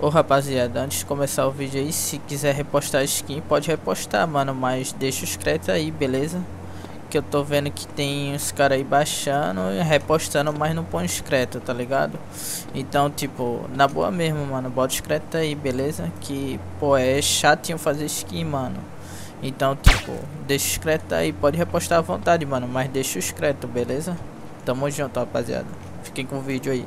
Ô rapaziada, antes de começar o vídeo aí, se quiser repostar skin, pode repostar, mano. Mas deixa os créditos aí, beleza? Que eu tô vendo que tem uns caras aí baixando e repostando, mas não põe os créditos, tá ligado? Então, tipo, na boa mesmo, mano. Bota os créditos aí, beleza? Que, pô, é chatinho fazer skin, mano. Então, tipo, deixa os créditos aí. Pode repostar à vontade, mano. Mas deixa os créditos, beleza? Tamo junto, rapaziada. Fiquem com o vídeo aí.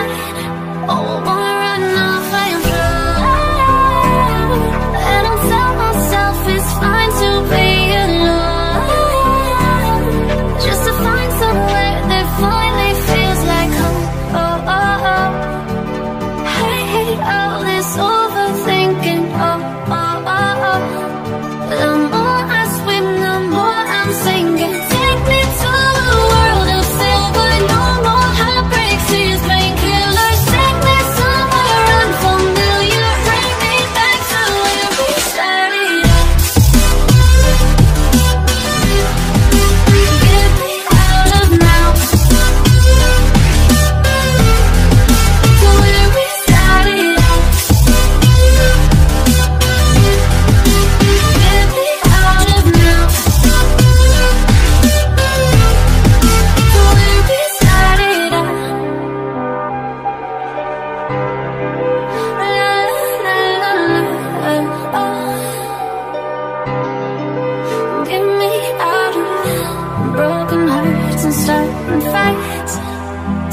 hearts and starting fights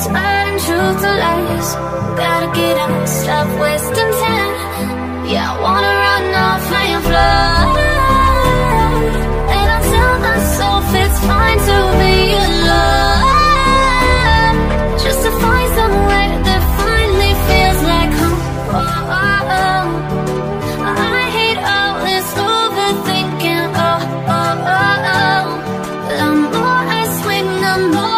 Turning truth to lies Gotta get out, stop wasting time. Yeah, I wanna run off and fly I'm.